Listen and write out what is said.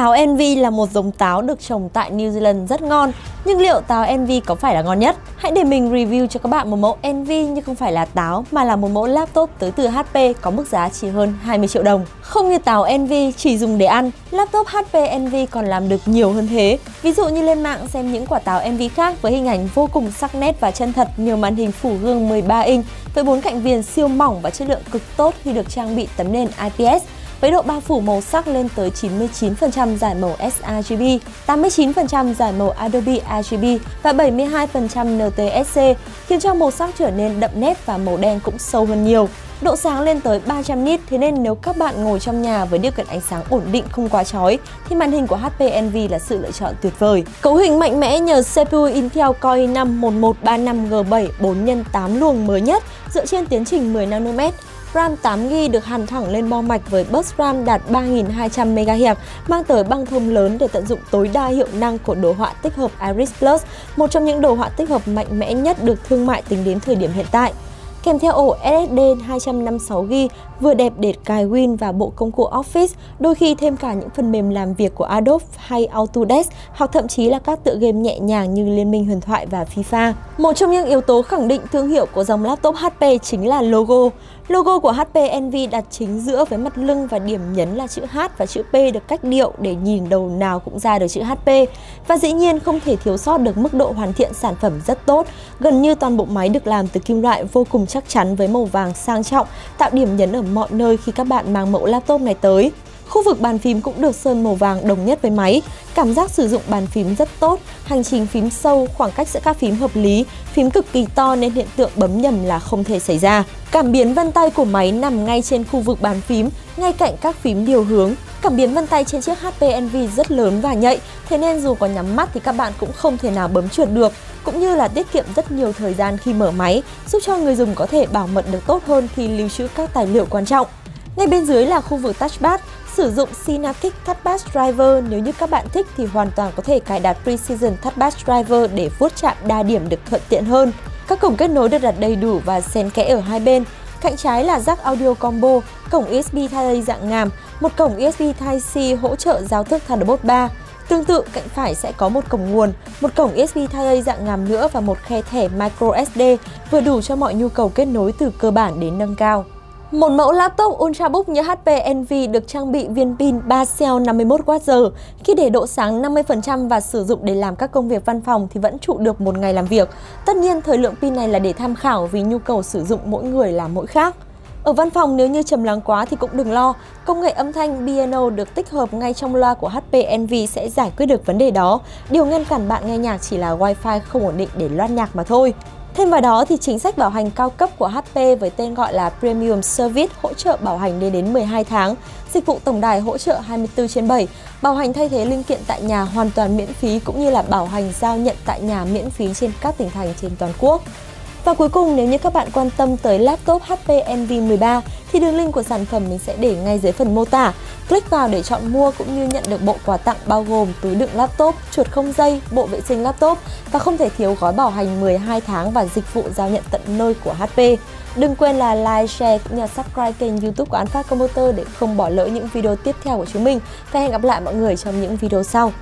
Táo Envy là một giống táo được trồng tại New Zealand rất ngon. Nhưng liệu táo Envy có phải là ngon nhất? Hãy để mình review cho các bạn một mẫu Envy nhưng không phải là táo mà là một mẫu laptop tới từ HP có mức giá chỉ hơn 20 triệu đồng. Không như táo Envy chỉ dùng để ăn, laptop HP Envy còn làm được nhiều hơn thế. Ví dụ như lên mạng xem những quả táo Envy khác với hình ảnh vô cùng sắc nét và chân thật, nhiều màn hình phủ gương 13 inch với bốn cạnh viền siêu mỏng và chất lượng cực tốt khi được trang bị tấm nền IPS với độ bao phủ màu sắc lên tới 99% giải màu sRGB, 89% giải màu Adobe RGB và 72% NTSC, khiến cho màu sắc trở nên đậm nét và màu đen cũng sâu hơn nhiều. Độ sáng lên tới 300 nit, thế nên nếu các bạn ngồi trong nhà với điều kiện ánh sáng ổn định không quá chói thì màn hình của HP Envy là sự lựa chọn tuyệt vời. Cấu hình mạnh mẽ nhờ CPU Intel Core i5 1135G7 4x8 luồng mới nhất dựa trên tiến trình 10 nanomet RAM 8GB được hàn thẳng lên bo mạch với bus RAM đạt 3200 MHz, mang tới băng thông lớn để tận dụng tối đa hiệu năng của đồ họa tích hợp Iris Plus, một trong những đồ họa tích hợp mạnh mẽ nhất được thương mại tính đến thời điểm hiện tại kèm theo ổ SSD 256GB vừa đẹp để cài Win và bộ công cụ Office, đôi khi thêm cả những phần mềm làm việc của Adobe hay Autodesk hoặc thậm chí là các tựa game nhẹ nhàng như Liên minh huyền thoại và FIFA. Một trong những yếu tố khẳng định thương hiệu của dòng laptop HP chính là logo. Logo của HP Envy đặt chính giữa với mặt lưng và điểm nhấn là chữ H và chữ P được cách điệu để nhìn đầu nào cũng ra được chữ HP. Và dĩ nhiên không thể thiếu sót được mức độ hoàn thiện sản phẩm rất tốt. Gần như toàn bộ máy được làm từ kim loại vô cùng chắc chắn với màu vàng sang trọng, tạo điểm nhấn ở mọi nơi khi các bạn mang mẫu laptop này tới. Khu vực bàn phím cũng được sơn màu vàng đồng nhất với máy. Cảm giác sử dụng bàn phím rất tốt, hành trình phím sâu, khoảng cách giữa các phím hợp lý, phím cực kỳ to nên hiện tượng bấm nhầm là không thể xảy ra. Cảm biến vân tay của máy nằm ngay trên khu vực bàn phím, ngay cạnh các phím điều hướng. Cảm biến vân tay trên chiếc HP Envy rất lớn và nhạy, thế nên dù có nhắm mắt thì các bạn cũng không thể nào bấm chuột được, cũng như là tiết kiệm rất nhiều thời gian khi mở máy, giúp cho người dùng có thể bảo mật được tốt hơn khi lưu trữ các tài liệu quan trọng. Ngay bên dưới là khu vực touchpad, sử dụng Synaptic Touchpad Driver nếu như các bạn thích thì hoàn toàn có thể cài đặt Precision Touchpad Driver để vuốt chạm đa điểm được thuận tiện hơn. Các cổng kết nối được đặt đầy đủ và xen kẽ ở hai bên. Cạnh trái là jack audio combo, cổng USB Type-A dạng ngàm, một cổng USB Type-C hỗ trợ giao thức Thunderbolt 3. Tương tự, cạnh phải sẽ có một cổng nguồn, một cổng USB Type-A dạng ngàm nữa và một khe thẻ micro sd vừa đủ cho mọi nhu cầu kết nối từ cơ bản đến nâng cao. Một mẫu laptop Ultrabook như HP Envy được trang bị viên pin 3 cell 51Wh. Khi để độ sáng 50% và sử dụng để làm các công việc văn phòng thì vẫn trụ được một ngày làm việc. Tất nhiên, thời lượng pin này là để tham khảo vì nhu cầu sử dụng mỗi người là mỗi khác. Ở văn phòng nếu như trầm lắng quá thì cũng đừng lo, công nghệ âm thanh piano được tích hợp ngay trong loa của HP Envy sẽ giải quyết được vấn đề đó. Điều ngăn cản bạn nghe nhạc chỉ là Wi-Fi không ổn định để loát nhạc mà thôi. Thêm vào đó thì chính sách bảo hành cao cấp của HP với tên gọi là Premium Service hỗ trợ bảo hành lên đến 12 tháng, dịch vụ tổng đài hỗ trợ 24 trên 7, bảo hành thay thế linh kiện tại nhà hoàn toàn miễn phí cũng như là bảo hành giao nhận tại nhà miễn phí trên các tỉnh thành trên toàn quốc. Và cuối cùng nếu như các bạn quan tâm tới laptop HP NV13 thì đường link của sản phẩm mình sẽ để ngay dưới phần mô tả. Click vào để chọn mua cũng như nhận được bộ quà tặng bao gồm túi đựng laptop, chuột không dây, bộ vệ sinh laptop và không thể thiếu gói bảo hành 12 tháng và dịch vụ giao nhận tận nơi của HP. Đừng quên là like, share cũng như subscribe kênh youtube của An Phát Computer để không bỏ lỡ những video tiếp theo của chúng mình. Và hẹn gặp lại mọi người trong những video sau.